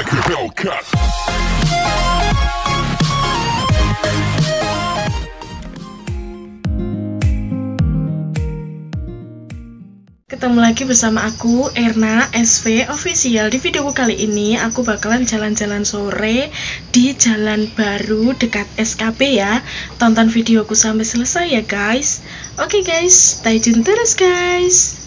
like a Hellcat. Ketemu lagi bersama aku, Erna SV Official. Di videoku kali ini, aku bakalan jalan-jalan sore di jalan baru dekat SKP ya. Tonton videoku sampai selesai ya guys. Oke guys, stay tune terus guys.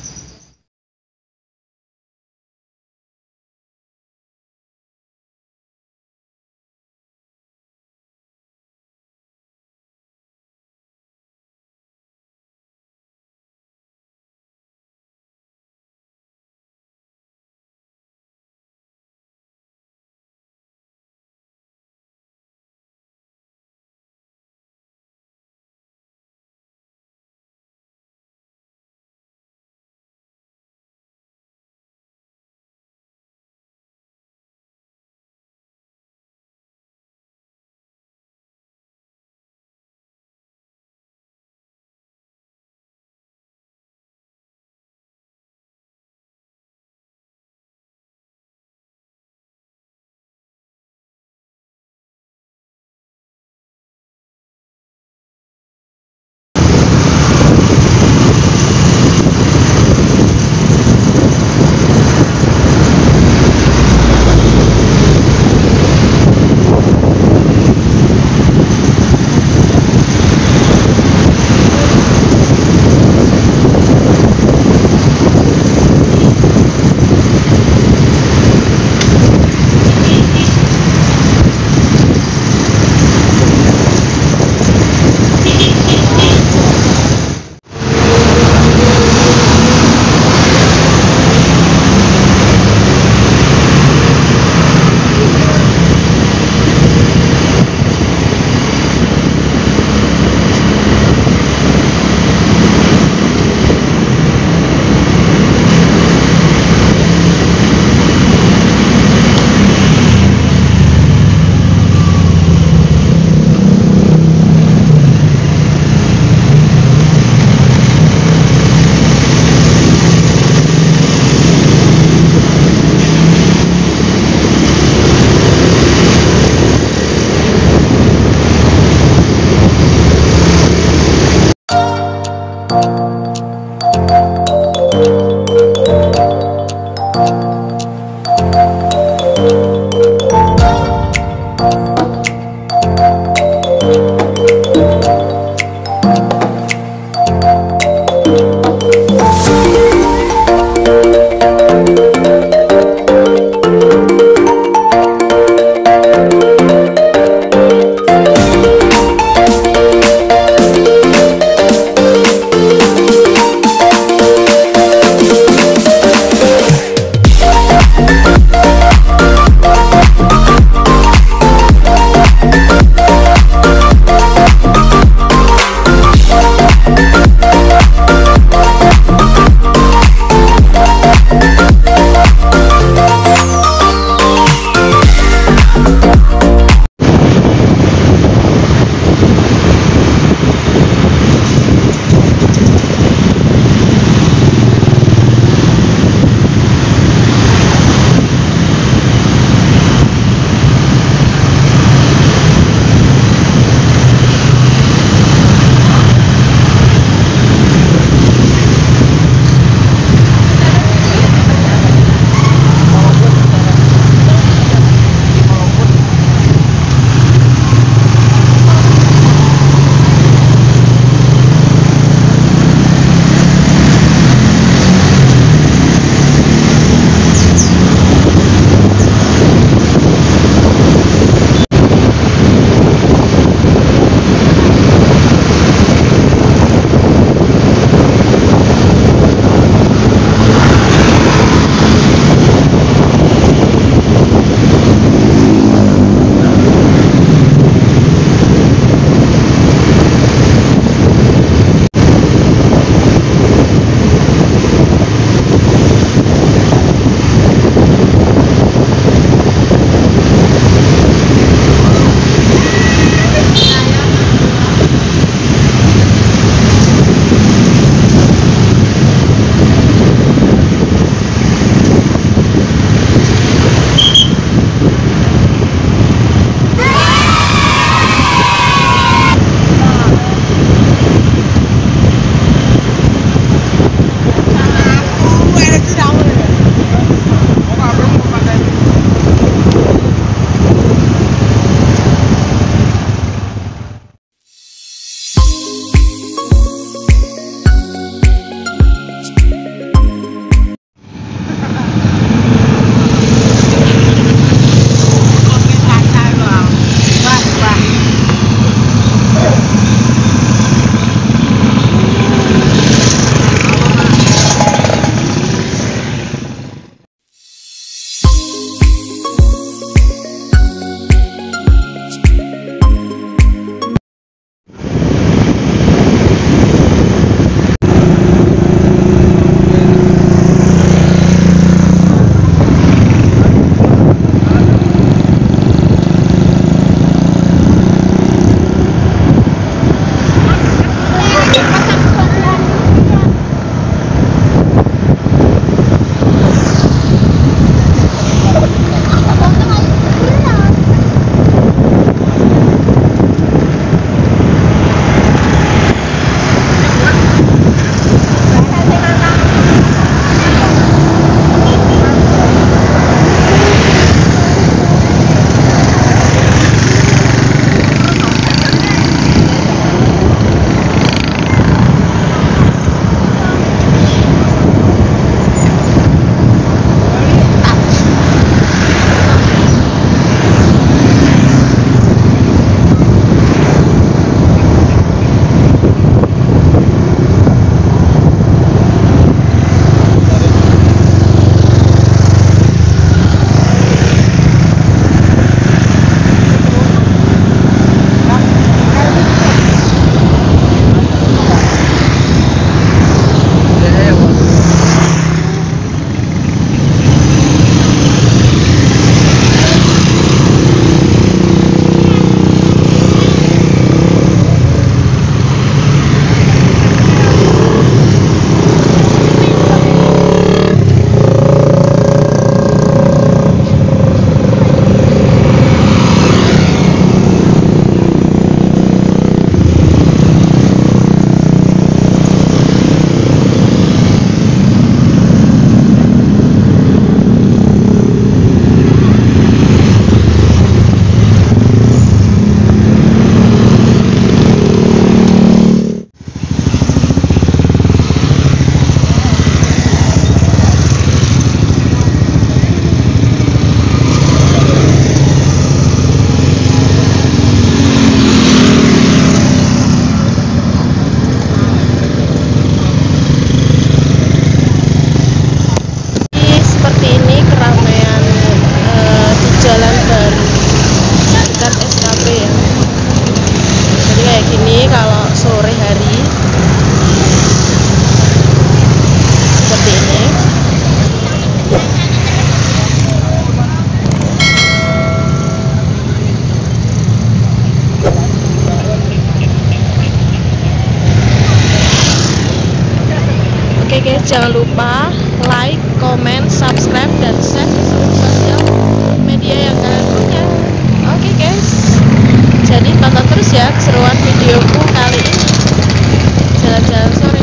Jangan lupa like, comment, subscribe, dan share ke seluruh sosial media yang kalian punya. Oke guys, jadi tonton terus ya keseruan videoku kali ini. Jalan-jalan sore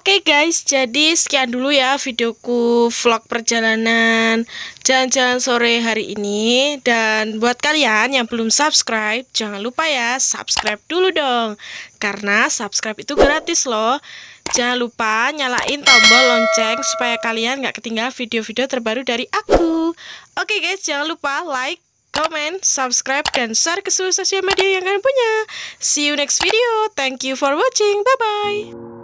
Oke guys, jadi sekian dulu ya videoku vlog perjalanan jalan-jalan sore hari ini. Dan buat kalian yang belum subscribe, jangan lupa ya subscribe dulu dong. Karena subscribe itu gratis loh. Jangan lupa nyalain tombol lonceng supaya kalian gak ketinggalan video-video terbaru dari aku. Oke guys, jangan lupa like, comment, subscribe, dan share ke seluruh sosial media yang kalian punya. See you next video, thank you for watching, bye-bye